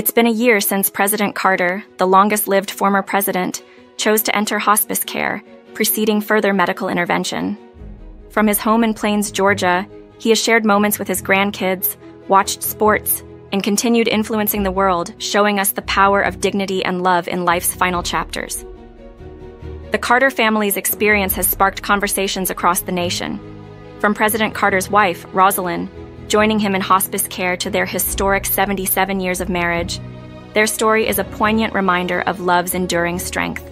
It's been a year since President Carter, the longest lived former president, chose to enter hospice care, preceding further medical intervention. From his home in Plains, Georgia, he has shared moments with his grandkids, watched sports, and continued influencing the world, showing us the power of dignity and love in life's final chapters. The Carter family's experience has sparked conversations across the nation. From President Carter's wife, Rosalynn, joining him in hospice care to their historic 77 years of marriage, their story is a poignant reminder of love's enduring strength.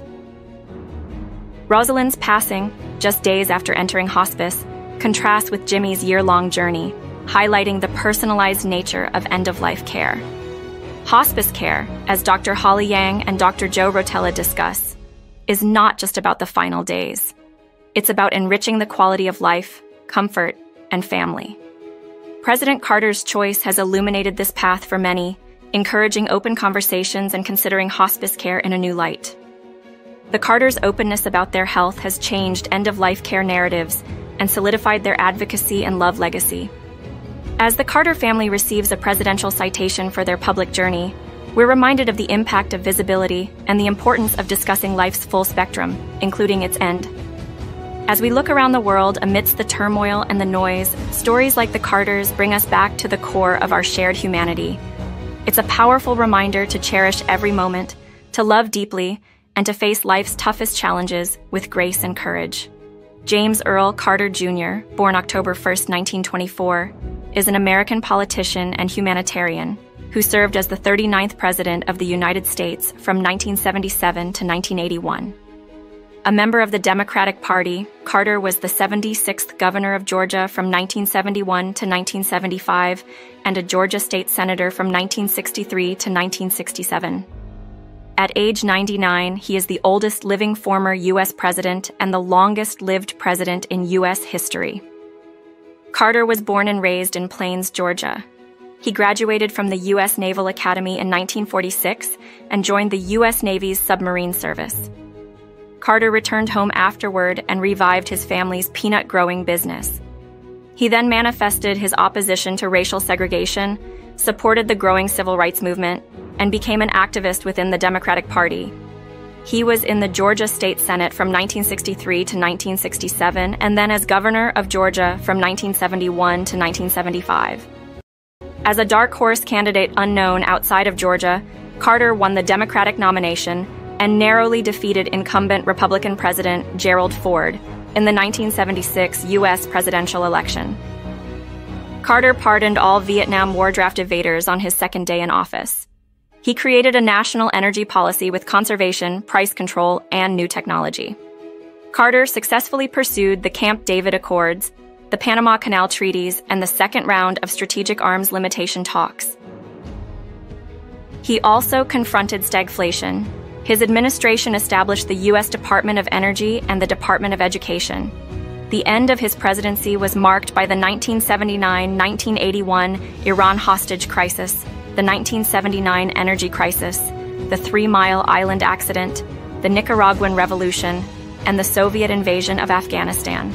Rosalynn's passing, just days after entering hospice, contrasts with Jimmy's year long journey, highlighting the personalized nature of end of life care. Hospice care, as Dr. Holly Yang and Dr. Joe Rotella discuss, is not just about the final days. It's about enriching the quality of life, comfort, and family. President Carter's choice has illuminated this path for many, encouraging open conversations and considering hospice care in a new light. The Carters' openness about their health has changed end of life care narratives and solidified their advocacy and love legacy. As the Carter family receives a presidential citation for their public journey, we're reminded of the impact of visibility and the importance of discussing life's full spectrum, including its end. As we look around the world amidst the turmoil and the noise, stories like the Carters bring us back to the core of our shared humanity. It's a powerful reminder to cherish every moment, to love deeply, and to face life's toughest challenges with grace and courage. James Earl Carter Jr., born October 1, 1924, is an American politician and humanitarian who served as the 39th President of the United States from 1977 to 1981. A member of the Democratic Party, Carter was the 76th governor of Georgia from 1971 to 1975 and a Georgia state senator from 1963 to 1967. At age 99, he is the oldest living former U.S. president and the longest lived president in U.S. history. Carter was born and raised in Plains, Georgia. He graduated from the U.S. Naval Academy in 1946 and joined the U.S. Navy's submarine service. Carter returned home afterward and revived his family's peanut growing business. He then manifested his opposition to racial segregation, supported the growing civil rights movement, and became an activist within the Democratic Party. He was in the Georgia State Senate from 1963 to 1967 and then as governor of Georgia from 1971 to 1975. As a dark horse candidate unknown outside of Georgia, Carter won the Democratic nomination and narrowly defeated incumbent Republican President Gerald Ford in the 1976 U.S. presidential election. Carter pardoned all Vietnam War draft evaders on his second day in office. He created a national energy policy with conservation, price control, and new technology. Carter successfully pursued the Camp David Accords, the Panama Canal treaties, and the second round of strategic arms limitation talks. He also confronted stagflation, his administration established the U.S. Department of Energy and the Department of Education. The end of his presidency was marked by the 1979 1981 Iran hostage crisis, the 1979 energy crisis, the Three Mile Island accident, the Nicaraguan Revolution, and the Soviet invasion of Afghanistan.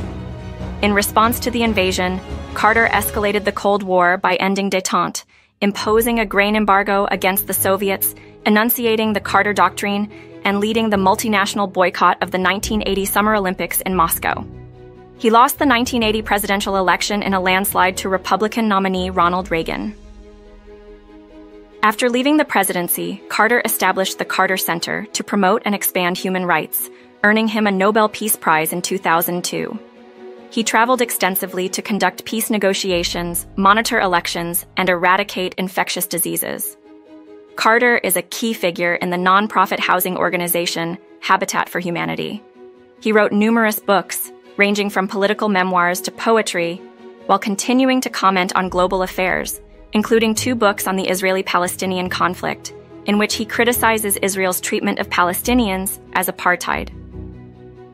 In response to the invasion, Carter escalated the Cold War by ending detente, imposing a grain embargo against the Soviets enunciating the Carter Doctrine, and leading the multinational boycott of the 1980 Summer Olympics in Moscow. He lost the 1980 presidential election in a landslide to Republican nominee Ronald Reagan. After leaving the presidency, Carter established the Carter Center to promote and expand human rights, earning him a Nobel Peace Prize in 2002. He traveled extensively to conduct peace negotiations, monitor elections, and eradicate infectious diseases. Carter is a key figure in the nonprofit housing organization Habitat for Humanity. He wrote numerous books, ranging from political memoirs to poetry, while continuing to comment on global affairs, including two books on the Israeli Palestinian conflict, in which he criticizes Israel's treatment of Palestinians as apartheid.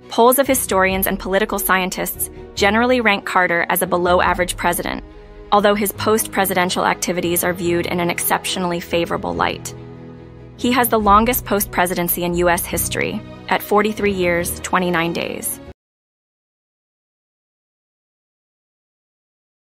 Polls of historians and political scientists generally rank Carter as a below average president, although his post presidential activities are viewed in an exceptionally favorable light. He has the longest post presidency in U.S. history, at 43 years, 29 days.